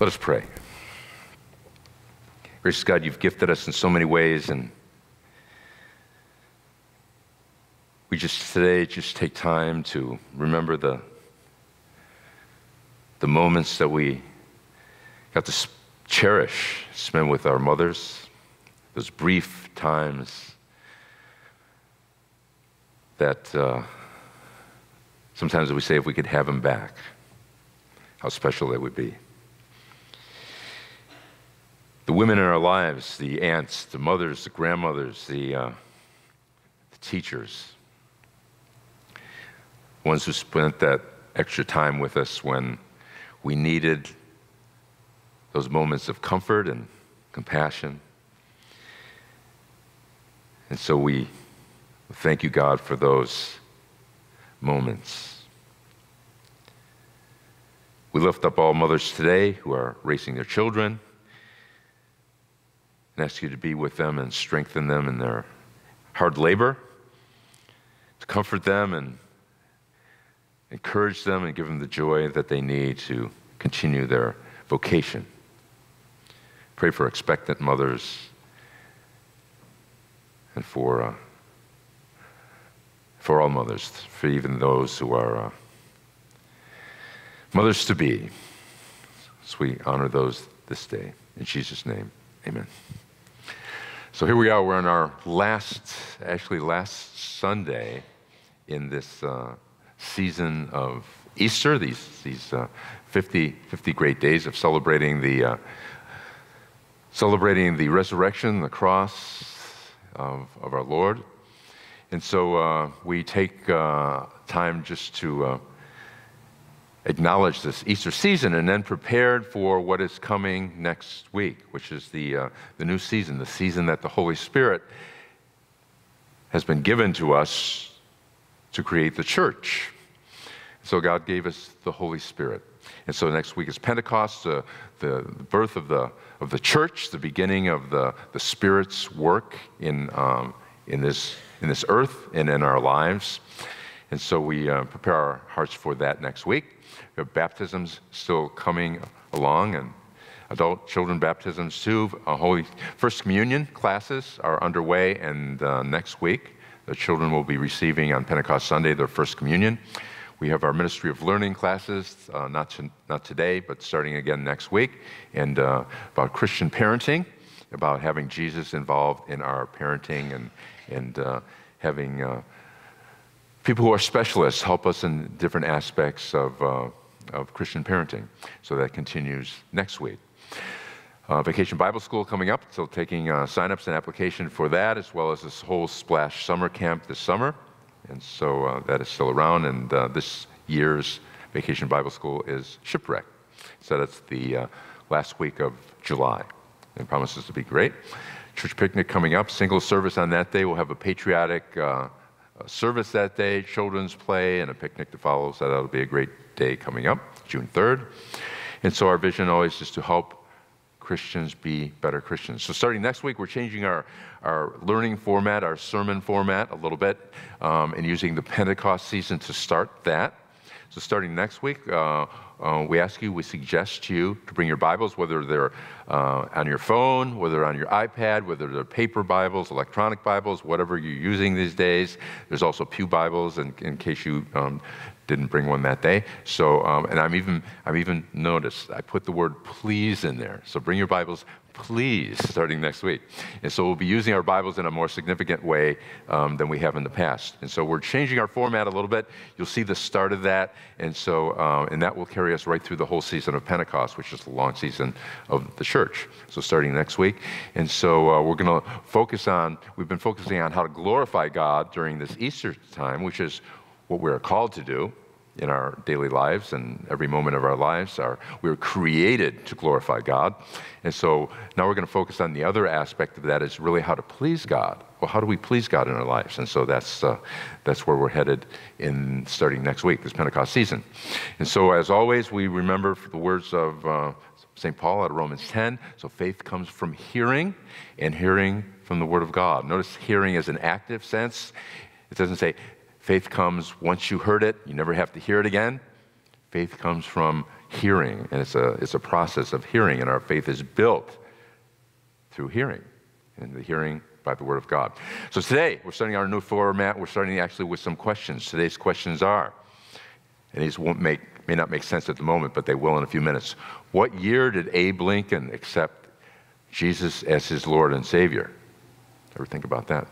Let us pray. Gracious God, you've gifted us in so many ways, and we just today just take time to remember the, the moments that we got to cherish, spend with our mothers, those brief times that uh, sometimes we say if we could have them back, how special they would be the women in our lives, the aunts, the mothers, the grandmothers, the, uh, the teachers, ones who spent that extra time with us when we needed those moments of comfort and compassion. And so we thank you, God, for those moments. We lift up all mothers today who are raising their children and ask you to be with them and strengthen them in their hard labor, to comfort them and encourage them and give them the joy that they need to continue their vocation. Pray for expectant mothers and for, uh, for all mothers, for even those who are uh, mothers to be. So we honor those this day. In Jesus' name, amen. So here we are, we're on our last, actually last Sunday in this uh, season of Easter, these, these uh, 50, 50 great days of celebrating the, uh, celebrating the resurrection, the cross of, of our Lord. And so uh, we take uh, time just to uh, acknowledged this Easter season and then prepared for what is coming next week, which is the, uh, the new season, the season that the Holy Spirit has been given to us to create the church. So God gave us the Holy Spirit. And so next week is Pentecost, uh, the birth of the, of the church, the beginning of the, the Spirit's work in, um, in, this, in this earth and in our lives. And so we uh, prepare our hearts for that next week. Baptisms still coming along and adult children baptisms too. Uh, Holy First Communion classes are underway, and uh, next week the children will be receiving on Pentecost Sunday their First Communion. We have our Ministry of Learning classes, uh, not, to, not today, but starting again next week, and uh, about Christian parenting, about having Jesus involved in our parenting and, and uh, having uh, people who are specialists help us in different aspects of, uh, of Christian parenting. So that continues next week. Uh, Vacation Bible School coming up, so taking uh, signups and application for that, as well as this whole Splash Summer Camp this summer. And so uh, that is still around, and uh, this year's Vacation Bible School is Shipwreck. So that's the uh, last week of July. It promises to be great. Church picnic coming up, single service on that day. We'll have a patriotic uh, service that day, children's play, and a picnic to follow. So that'll be a great day coming up, June 3rd. And so our vision always is to help Christians be better Christians. So starting next week, we're changing our, our learning format, our sermon format a little bit, um, and using the Pentecost season to start that. So starting next week, uh, uh, we ask you, we suggest you to bring your Bibles, whether they're uh, on your phone, whether on your iPad, whether they're paper Bibles, electronic Bibles, whatever you're using these days. There's also Pew Bibles, in, in case you um, didn't bring one that day. So, um, and I'm even, I've even noticed I put the word please in there. So bring your Bibles, please, starting next week. And so we'll be using our Bibles in a more significant way um, than we have in the past. And so we're changing our format a little bit. You'll see the start of that. And so, uh, and that will carry us right through the whole season of Pentecost, which is the long season of the church. So starting next week. And so uh, we're going to focus on, we've been focusing on how to glorify God during this Easter time, which is what we're called to do in our daily lives and every moment of our lives. Are, we were created to glorify God. And so now we're going to focus on the other aspect of that is really how to please God. Well, how do we please God in our lives? And so that's, uh, that's where we're headed in starting next week, this Pentecost season. And so, as always, we remember the words of uh, St. Paul out of Romans 10. So faith comes from hearing, and hearing from the Word of God. Notice hearing is an active sense. It doesn't say Faith comes once you heard it, you never have to hear it again. Faith comes from hearing, and it's a, it's a process of hearing, and our faith is built through hearing, and the hearing by the Word of God. So today, we're starting our new format. We're starting actually with some questions. Today's questions are, and these won't make, may not make sense at the moment, but they will in a few minutes. What year did Abe Lincoln accept Jesus as his Lord and Savior? Ever think about that?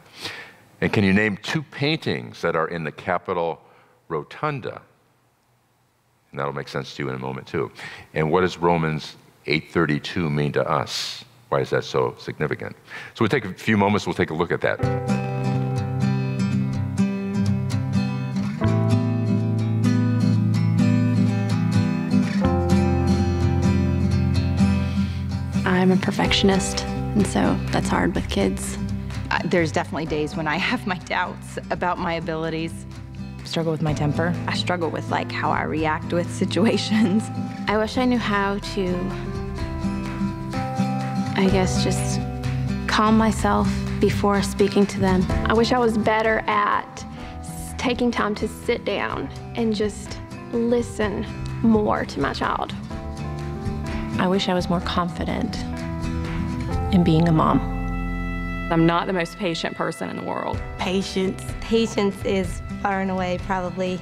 And can you name two paintings that are in the Capitol Rotunda? And that'll make sense to you in a moment too. And what does Romans 8:32 mean to us? Why is that so significant? So we'll take a few moments, we'll take a look at that. I'm a perfectionist, and so that's hard with kids. Uh, there's definitely days when I have my doubts about my abilities. Struggle with my temper. I struggle with like how I react with situations. I wish I knew how to, I guess, just calm myself before speaking to them. I wish I was better at taking time to sit down and just listen more to my child. I wish I was more confident in being a mom. I'm not the most patient person in the world. Patience. Patience is far and away probably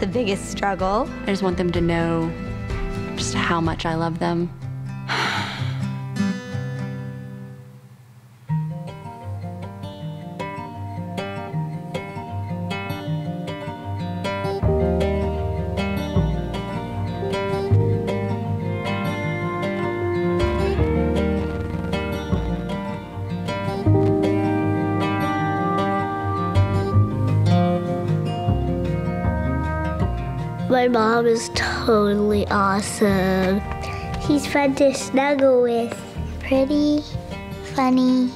the biggest struggle. I just want them to know just how much I love them. My mom is totally awesome. She's fun to snuggle with. Pretty, funny.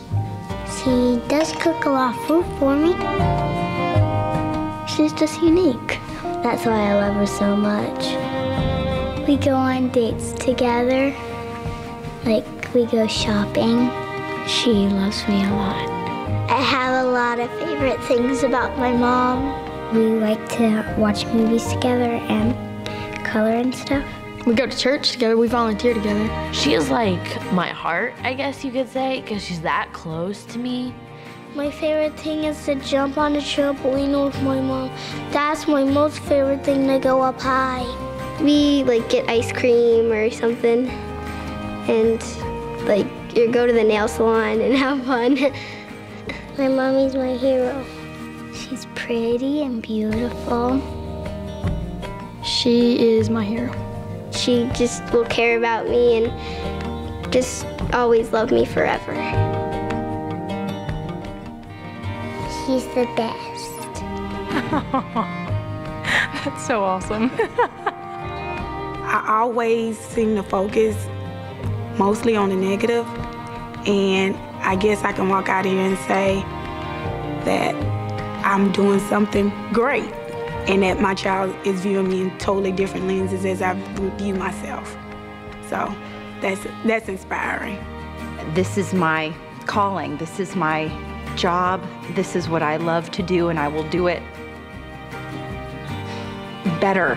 She does cook a lot of food for me. She's just unique. That's why I love her so much. We go on dates together. Like, we go shopping. She loves me a lot. I have a lot of favorite things about my mom. We like to watch movies together and color and stuff. We go to church together, we volunteer together. She is like my heart, I guess you could say, because she's that close to me. My favorite thing is to jump on a trampoline with my mom. That's my most favorite thing to go up high. We like get ice cream or something and like you go to the nail salon and have fun. my mommy's my hero. She's pretty and beautiful. She is my hero. She just will care about me and just always love me forever. She's the best. That's so awesome. I always seem to focus mostly on the negative, and I guess I can walk out here and say that I'm doing something great and that my child is viewing me in totally different lenses as I view myself. So that's, that's inspiring. This is my calling. This is my job. This is what I love to do, and I will do it better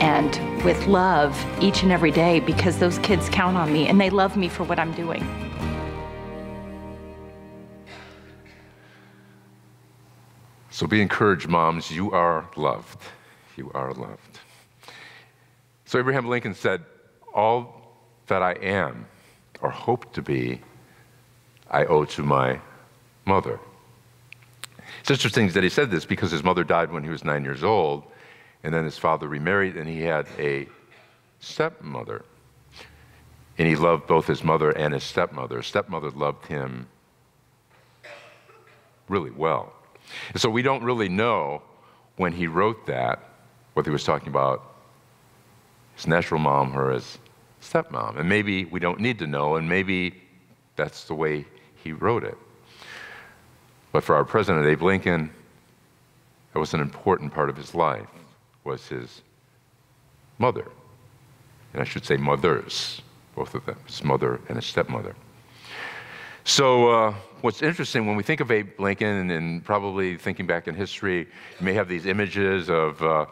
and with love each and every day because those kids count on me and they love me for what I'm doing. So be encouraged, moms. You are loved. You are loved. So Abraham Lincoln said, All that I am or hope to be, I owe to my mother. It's interesting that he said this because his mother died when he was nine years old, and then his father remarried, and he had a stepmother. And he loved both his mother and his stepmother. His stepmother loved him really well. And so we don't really know when he wrote that whether he was talking about his natural mom or his stepmom. And maybe we don't need to know, and maybe that's the way he wrote it. But for our president, Abe Lincoln, that was an important part of his life, was his mother. And I should say mothers, both of them, his mother and his stepmother. So, uh, what's interesting when we think of Abe Lincoln and, and, probably thinking back in history, you may have these images of uh,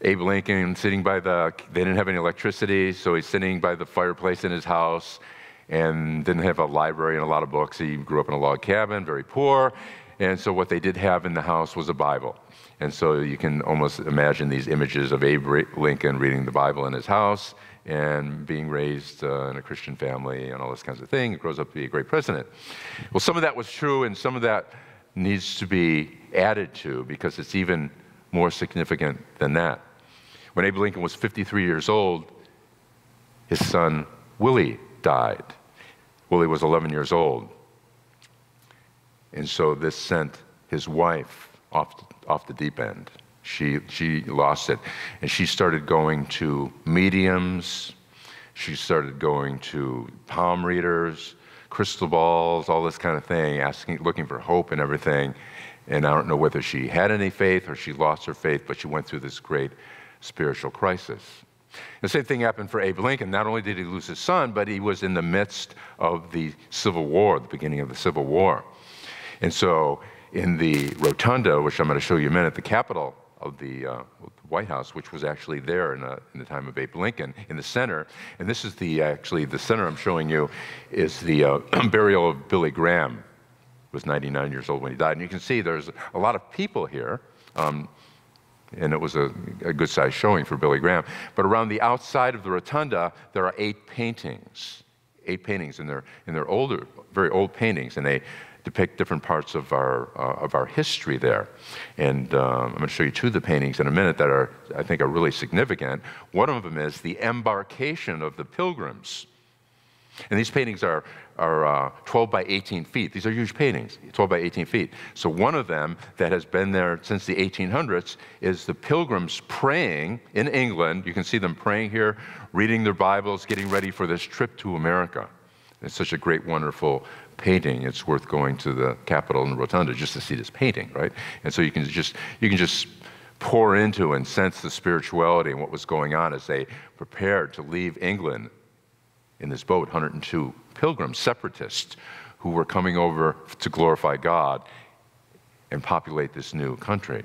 Abe Lincoln sitting by the, they didn't have any electricity, so he's sitting by the fireplace in his house and didn't have a library and a lot of books. He grew up in a log cabin, very poor. And so what they did have in the house was a Bible. And so you can almost imagine these images of Abe Lincoln reading the Bible in his house and being raised uh, in a Christian family and all this kinds of things, grows up to be a great president. Well, some of that was true, and some of that needs to be added to because it's even more significant than that. When Abe Lincoln was 53 years old, his son Willie died. Willie was 11 years old. And so this sent his wife off, off the deep end. She, she lost it. And she started going to mediums. She started going to palm readers, crystal balls, all this kind of thing, asking, looking for hope and everything. And I don't know whether she had any faith or she lost her faith, but she went through this great spiritual crisis. The same thing happened for Abe Lincoln. Not only did he lose his son, but he was in the midst of the Civil War, the beginning of the Civil War. And so in the rotunda, which I'm going to show you in a minute, the Capitol of the uh, White House, which was actually there in, a, in, the time of Abe Lincoln, in the center. And this is the actually the center I'm showing you is the uh, burial of Billy Graham. He was 99 years old when he died, and you can see there's a lot of people here. Um, and it was a, a good sized showing for Billy Graham. But around the outside of the rotunda, there are eight paintings. Eight paintings, and they're, and they're older, very old paintings, and they depict different parts of our, uh, of our history there. And um, I'm going to show you two of the paintings in a minute that are, I think, are really significant. One of them is the embarkation of the pilgrims. And these paintings are, are uh, 12 by 18 feet. These are huge paintings, 12 by 18 feet. So one of them that has been there since the 1800s is the pilgrims praying in England. You can see them praying here, reading their Bibles, getting ready for this trip to America. It's such a great, wonderful painting, it's worth going to the Capitol and the Rotunda just to see this painting, right? And so you can just you can just pour into and sense the spirituality and what was going on as they prepared to leave England in this boat, 102 pilgrims, separatists, who were coming over to glorify God and populate this new country.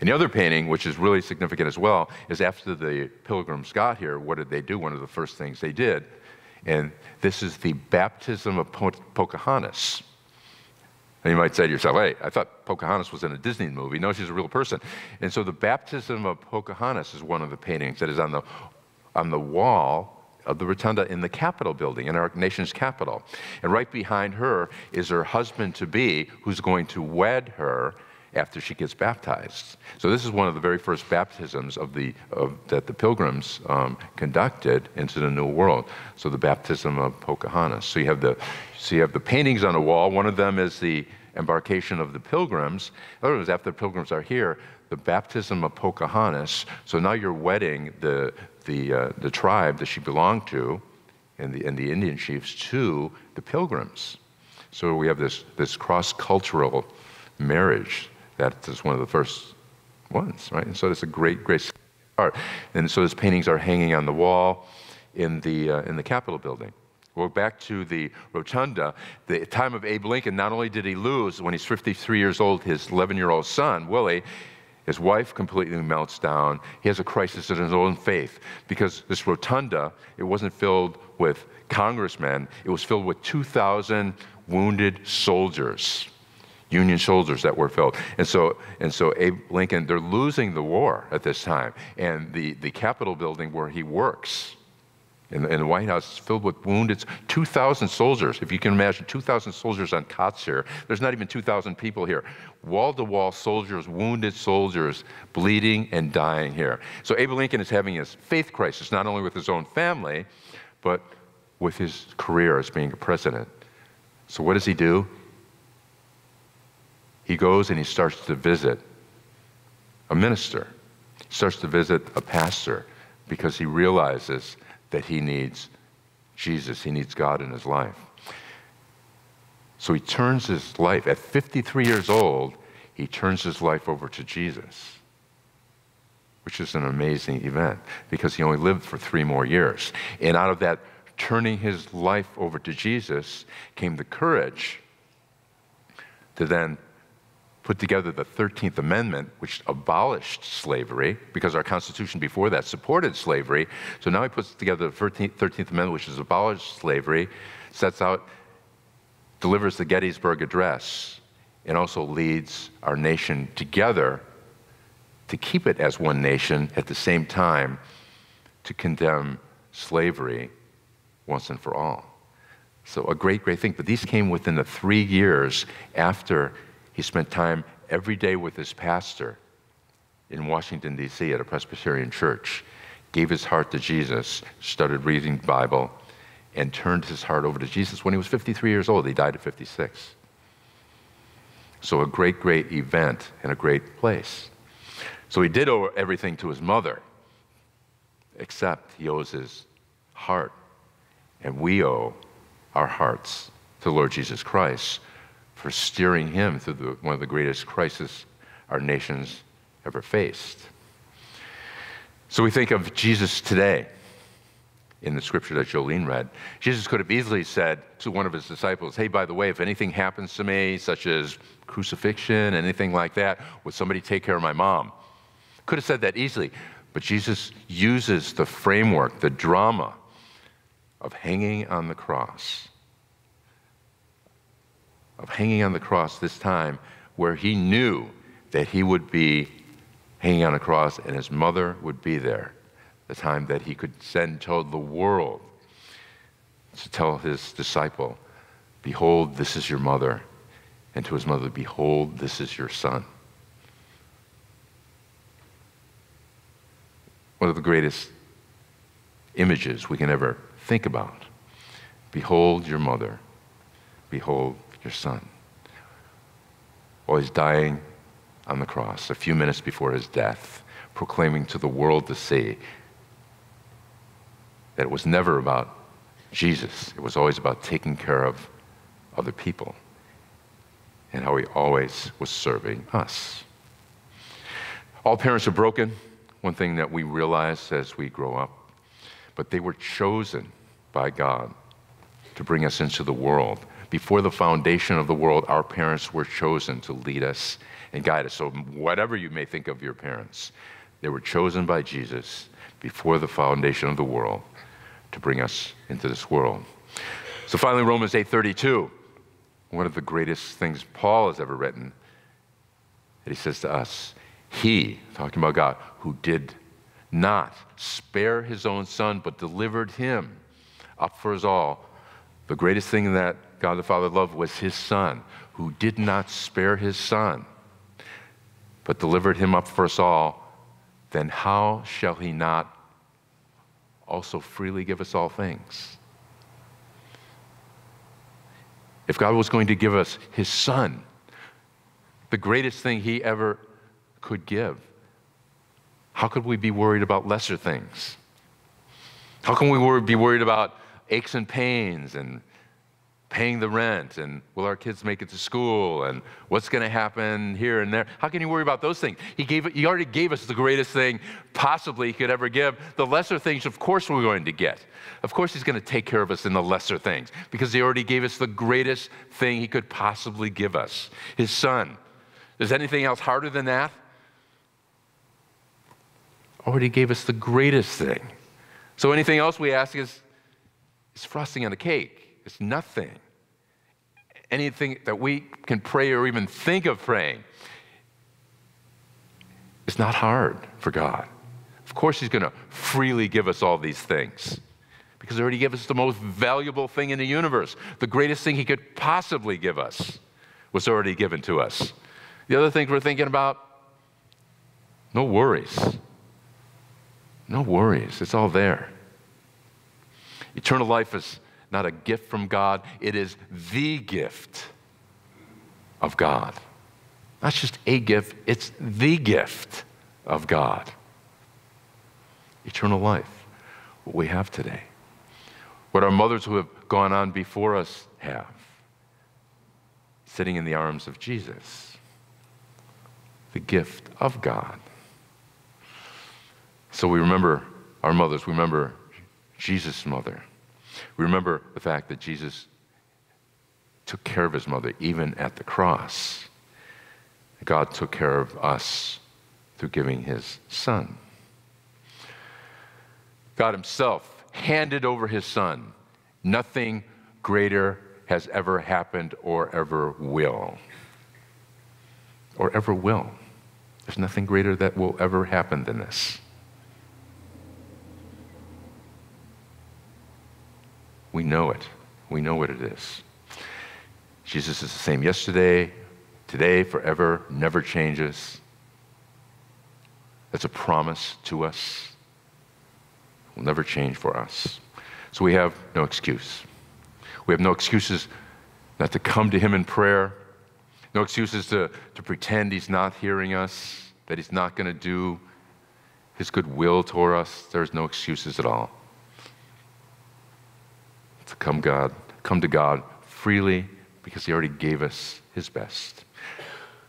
And the other painting, which is really significant as well, is after the pilgrims got here, what did they do? One of the first things they did and this is the baptism of po- Pocahontas. And you might say to yourself, hey, I thought Pocahontas was in a Disney movie. No, she's a real person. And so the baptism of Pocahontas is one of the paintings that is on the, on the wall of the rotunda in the Capitol building, in our nation's capital. And right behind her is her husband to be, who's going to wed her after she gets baptized. So this is one of the very first baptisms of the, of, that the pilgrims um, conducted into the New World. So the baptism of Pocahontas. So you have the, so you have the paintings on the wall. One of them is the embarkation of the pilgrims. In other words, after the pilgrims are here, the baptism of Pocahontas. So now you're wedding the, the, uh, the tribe that she belonged to and the, and the Indian chiefs to the pilgrims. So we have this, this cross cultural marriage that is one of the first ones, right? And so it's a great, great art. And so those paintings are hanging on the wall in the, uh, in the Capitol building. Well, back to the rotunda. The time of Abe Lincoln, not only did he lose when he's 53 years old his 11 year old son, Willie, his wife completely melts down. He has a crisis in his own faith because this rotunda, it wasn't filled with congressmen, it was filled with 2,000 wounded soldiers. Union soldiers that were filled. And so, and so Abe Lincoln, they're losing the war at this time. And the, the Capitol building where he works in the, in the White House is filled with wounded, 2,000 soldiers. If you can imagine 2,000 soldiers on cots here, there's not even 2,000 people here. Wall to wall soldiers, wounded soldiers, bleeding and dying here. So Abe Lincoln is having his faith crisis, not only with his own family, but with his career as being a president. So what does he do? He goes and he starts to visit a minister, he starts to visit a pastor because he realizes that he needs Jesus, he needs God in his life. So he turns his life, at 53 years old, he turns his life over to Jesus, which is an amazing event because he only lived for three more years. And out of that turning his life over to Jesus came the courage to then put together the 13th Amendment, which abolished slavery because our Constitution before that supported slavery. So now he puts together the 13th, 13th Amendment, which has abolished slavery, sets out, delivers the Gettysburg Address, and also leads our nation together to keep it as one nation at the same time to condemn slavery once and for all. So, a great, great thing. But these came within the three years after he spent time every day with his pastor in Washington, D.C., at a Presbyterian church, gave his heart to Jesus, started reading the Bible, and turned his heart over to Jesus when he was 53 years old. He died at 56. So, a great, great event and a great place. So, he did owe everything to his mother, except he owes his heart. And we owe our hearts to the Lord Jesus Christ for steering him through the, one of the greatest crises our nation's ever faced. So we think of Jesus today in the scripture that Jolene read. Jesus could have easily said to one of his disciples, Hey, by the way, if anything happens to me, such as crucifixion, anything like that, would somebody take care of my mom? Could have said that easily. But Jesus uses the framework, the drama of hanging on the cross, of hanging on the cross this time where he knew that he would be hanging on a cross and his mother would be there, the time that he could send to the world to tell his disciple, Behold, this is your mother, and to his mother, Behold, this is your son. One of the greatest images we can ever think about. Behold your mother. Behold your son. While he's dying on the cross, a few minutes before his death, proclaiming to the world to see that it was never about Jesus, it was always about taking care of other people and how he always was serving us. All parents are broken. One thing that we realize as we grow up but they were chosen by God to bring us into the world. Before the foundation of the world, our parents were chosen to lead us and guide us. So, whatever you may think of your parents, they were chosen by Jesus before the foundation of the world to bring us into this world. So finally, Romans 8:32, one of the greatest things Paul has ever written, that he says to us, He, talking about God, who did not spare his own son, but delivered him up for us all. The greatest thing that God the Father loved was his son, who did not spare his son, but delivered him up for us all. Then how shall he not also freely give us all things? If God was going to give us his son, the greatest thing he ever could give, how could we be worried about lesser things? How can we be worried about aches and pains and paying the rent and will our kids make it to school and what's going to happen here and there? How can you worry about those things? He, gave, he already gave us the greatest thing possibly he could ever give. The lesser things, of course, we're going to get. Of course, he's going to take care of us in the lesser things because he already gave us the greatest thing he could possibly give us his son. Is anything else harder than that? already gave us the greatest thing. So anything else we ask is, is frosting on a cake. It's nothing. Anything that we can pray or even think of praying it's not hard for God. Of course, He's going to freely give us all these things because He already gave us the most valuable thing in the universe. The greatest thing He could possibly give us was already given to us. The other things we're thinking about, no worries. No worries, it's all there. Eternal life is not a gift from God, it is the gift of God. Not just a gift, it's the gift of God. Eternal life, what we have today. What our mothers who have gone on before us have, sitting in the arms of Jesus. The gift of God. So we remember our mothers, we remember Jesus' mother. We remember the fact that Jesus took care of his mother even at the cross. God took care of us through giving his son. God himself handed over his son. Nothing greater has ever happened or ever will. Or ever will. There's nothing greater that will ever happen than this. We know it. We know what it is. Jesus is the same yesterday, today, forever, never changes. That's a promise to us. Will never change for us. So we have no excuse. We have no excuses not to come to Him in prayer, no excuses to, to pretend He's not hearing us, that He's not going to do His good will toward us. There's no excuses at all. To come God, come to God freely because He already gave us His best.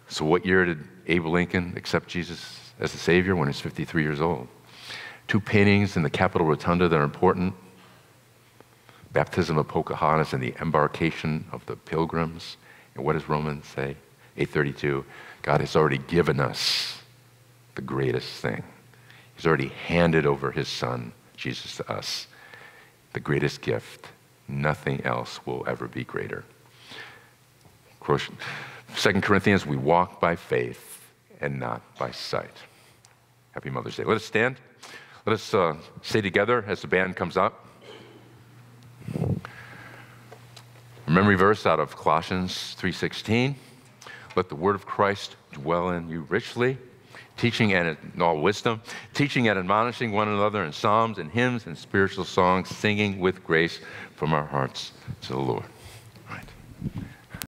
So, what year did Abe Lincoln accept Jesus as the Savior? When he was 53 years old. Two paintings in the Capitol Rotunda that are important baptism of Pocahontas and the embarkation of the pilgrims. And what does Romans say? 832. God has already given us the greatest thing. He's already handed over his son, Jesus, to us. The greatest gift. Nothing else will ever be greater. Second Corinthians, we walk by faith and not by sight. Happy Mother's Day. Let us stand. Let us uh, say together as the band comes up. Memory verse out of Colossians 3:16. Let the word of Christ dwell in you richly, teaching and in all wisdom, teaching and admonishing one another in psalms and hymns and spiritual songs, singing with grace from our hearts to the Lord. All right.